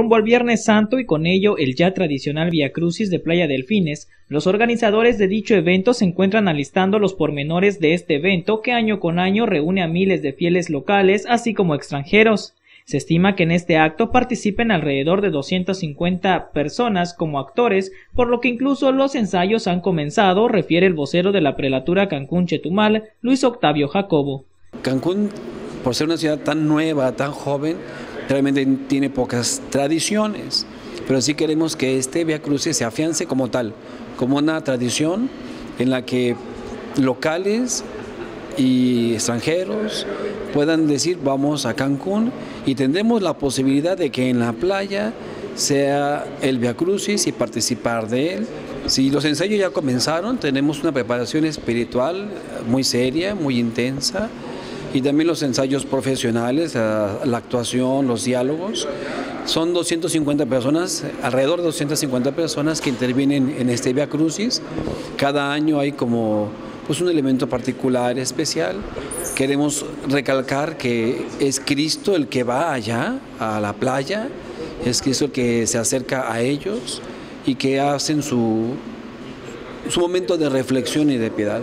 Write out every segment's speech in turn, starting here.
Rumbo al Viernes Santo y con ello el ya tradicional Via Crucis de Playa Delfines, los organizadores de dicho evento se encuentran alistando los pormenores de este evento que año con año reúne a miles de fieles locales así como extranjeros. Se estima que en este acto participen alrededor de 250 personas como actores, por lo que incluso los ensayos han comenzado, refiere el vocero de la prelatura Cancún Chetumal, Luis Octavio Jacobo. Cancún, por ser una ciudad tan nueva, tan joven, realmente tiene pocas tradiciones, pero sí queremos que este Via Crucis se afiance como tal, como una tradición en la que locales y extranjeros puedan decir vamos a Cancún y tendremos la posibilidad de que en la playa sea el Via Crucis y participar de él. Si los ensayos ya comenzaron, tenemos una preparación espiritual muy seria, muy intensa y también los ensayos profesionales, la actuación, los diálogos. Son 250 personas, alrededor de 250 personas que intervienen en este Via Crucis. Cada año hay como pues, un elemento particular, especial. Queremos recalcar que es Cristo el que va allá, a la playa, es Cristo el que se acerca a ellos y que hacen su, su momento de reflexión y de piedad.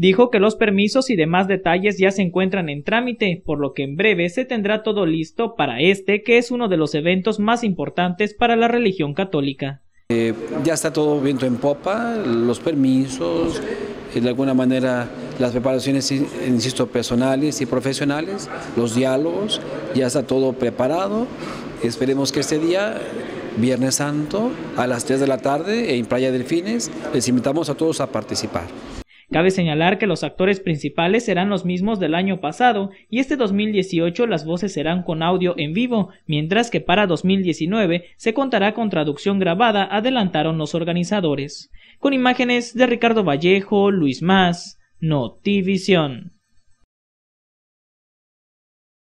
Dijo que los permisos y demás detalles ya se encuentran en trámite, por lo que en breve se tendrá todo listo para este, que es uno de los eventos más importantes para la religión católica. Eh, ya está todo viento en popa, los permisos, de alguna manera las preparaciones, insisto, personales y profesionales, los diálogos, ya está todo preparado. Esperemos que este día Viernes Santo a las 3 de la tarde en Playa Delfines. Les invitamos a todos a participar. Cabe señalar que los actores principales serán los mismos del año pasado y este 2018 las voces serán con audio en vivo, mientras que para 2019 se contará con traducción grabada, adelantaron los organizadores. Con imágenes de Ricardo Vallejo, Luis Más, Notivisión.